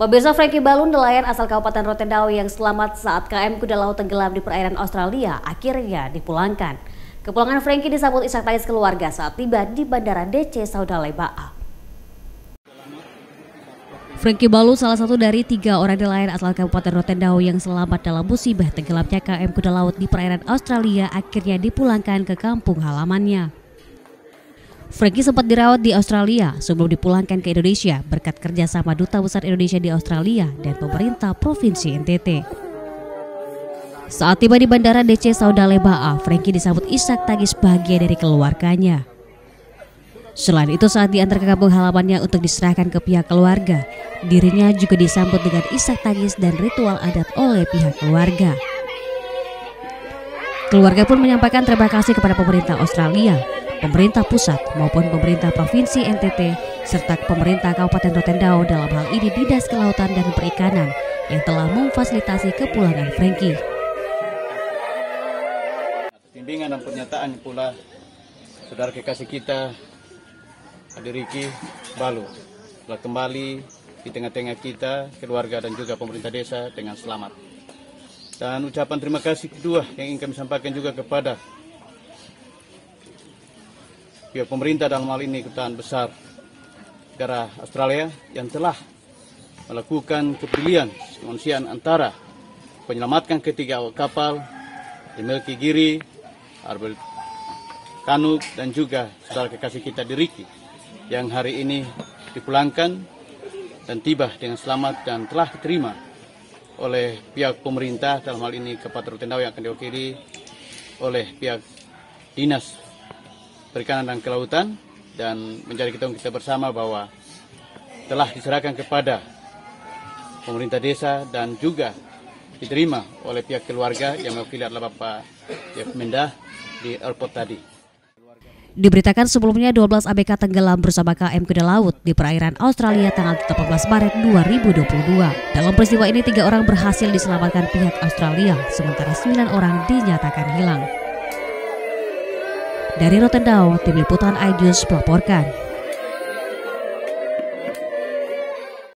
Pemirsa Frankie Balun, nelayan asal Kabupaten Rotendao yang selamat saat KM Kuda Laut tenggelam di perairan Australia, akhirnya dipulangkan. Kepulangan Frankie disambut isak tangis keluarga saat tiba di Bandara DC Saudale Ba'a. Frankie Balu salah satu dari tiga orang nelayan asal Kabupaten Rotendao yang selamat dalam musibah tenggelamnya KM Kuda Laut di perairan Australia akhirnya dipulangkan ke kampung halamannya. Frankie sempat dirawat di Australia sebelum dipulangkan ke Indonesia berkat kerjasama Duta Besar Indonesia di Australia dan pemerintah Provinsi NTT. Saat tiba di Bandara DC Saudale Ba'a, Frankie disambut isak tangis bahagia dari keluarganya. Selain itu saat diantar ke kampung halamannya untuk diserahkan ke pihak keluarga, dirinya juga disambut dengan isak tangis dan ritual adat oleh pihak keluarga. Keluarga pun menyampaikan terima kasih kepada pemerintah Australia pemerintah pusat maupun pemerintah provinsi NTT serta pemerintah Kabupaten Rotendao dalam hal ini Dinas Kelautan dan Perikanan yang telah memfasilitasi kepulangan Frankie. Bimbingan dan pernyataan pula saudara kekasih kita Adiriki Balu telah kembali di tengah-tengah kita, keluarga dan juga pemerintah desa dengan selamat. Dan ucapan terima kasih kedua yang ingin kami sampaikan juga kepada pihak pemerintah dalam hal ini kedutaan besar negara Australia yang telah melakukan kepilihan kemanusiaan antara menyelamatkan ketiga awak kapal dimiliki Giri, Arbel Kanuk dan juga saudara kekasih kita di Riki yang hari ini dipulangkan dan tiba dengan selamat dan telah diterima oleh pihak pemerintah dalam hal ini Kabupaten Rutendau yang akan diwakili oleh pihak dinas perikanan dan kelautan dan menjadi kita kita bersama bahwa telah diserahkan kepada pemerintah desa dan juga diterima oleh pihak keluarga yang mewakili adalah Bapak Yap Mendah di airport tadi. Diberitakan sebelumnya 12 ABK tenggelam bersama KM Kuda Laut di perairan Australia tanggal 18 Maret 2022. Dalam peristiwa ini tiga orang berhasil diselamatkan pihak Australia, sementara 9 orang dinyatakan hilang. Dari Rotendao, tim liputan iDews melaporkan.